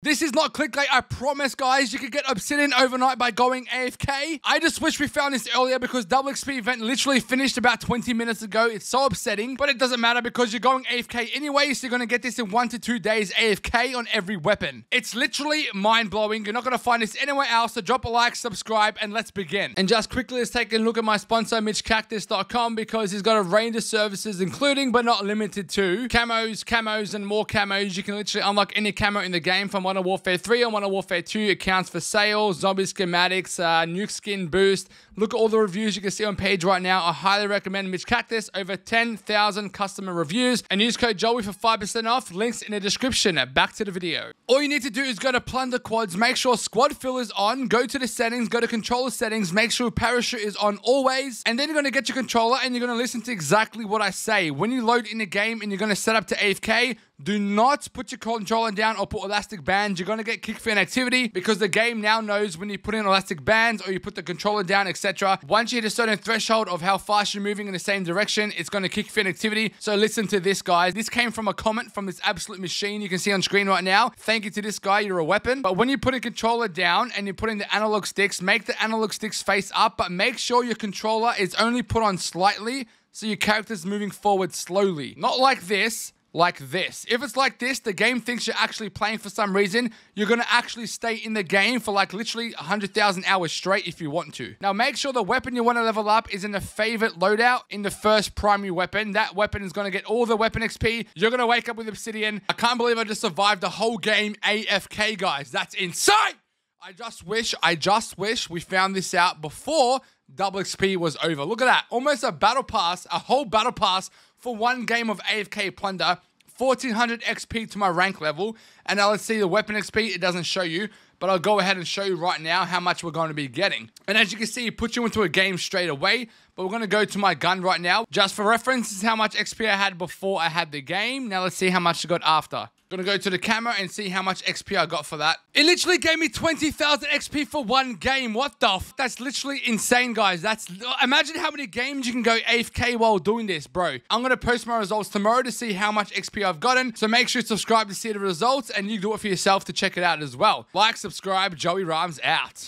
This is not clickbait, I promise, guys. You can get Obsidian overnight by going AFK. I just wish we found this earlier because Double XP event literally finished about 20 minutes ago. It's so upsetting, but it doesn't matter because you're going AFK anyway, so you're going to get this in one to two days AFK on every weapon. It's literally mind-blowing. You're not going to find this anywhere else, so drop a like, subscribe, and let's begin. And just quickly, let's take a look at my sponsor, MitchCactus.com, because he's got a range of services, including but not limited to camos, camos, and more camos. You can literally unlock any camo in the game from Modern Warfare 3 and Modern Warfare 2 accounts for sales, zombie schematics, uh, nuke skin boost. Look at all the reviews you can see on page right now. I highly recommend Mitch Cactus. Over 10,000 customer reviews. And use code Joey for 5% off. Links in the description. Back to the video. All you need to do is go to Plunder Quads, make sure Squad Fill is on, go to the settings, go to controller settings, make sure Parachute is on always, and then you're going to get your controller and you're going to listen to exactly what I say. When you load in the game and you're going to set up to AFK, do not put your controller down or put elastic bands. You're going to get kick fan activity because the game now knows when you put in elastic bands or you put the controller down, etc. Once you hit a certain threshold of how fast you're moving in the same direction, it's going to kick fan activity. So listen to this, guys. This came from a comment from this absolute machine you can see on screen right now. Thank you to this guy. You're a weapon. But when you put a controller down and you're putting the analog sticks, make the analog sticks face up, but make sure your controller is only put on slightly so your character's moving forward slowly. Not like this, like this. If it's like this, the game thinks you're actually playing for some reason. You're going to actually stay in the game for like literally 100,000 hours straight if you want to. Now, make sure the weapon you want to level up is in the favorite loadout in the first primary weapon. That weapon is going to get all the weapon XP. You're going to wake up with Obsidian. I can't believe I just survived the whole game AFK, guys. That's insane! I just wish, I just wish we found this out before double XP was over. Look at that. Almost a battle pass, a whole battle pass for one game of AFK Plunder. 1400 XP to my rank level. And now let's see the weapon XP. It doesn't show you, but I'll go ahead and show you right now how much we're going to be getting. And as you can see, it puts you into a game straight away. But we're going to go to my gun right now. Just for reference, is how much XP I had before I had the game. Now let's see how much I got after. Gonna go to the camera and see how much XP I got for that. It literally gave me 20,000 XP for one game. What the That's literally insane, guys. That's Imagine how many games you can go AFK while doing this, bro. I'm gonna post my results tomorrow to see how much XP I've gotten. So make sure you subscribe to see the results and you do it for yourself to check it out as well. Like, subscribe, Joey Rahmz out.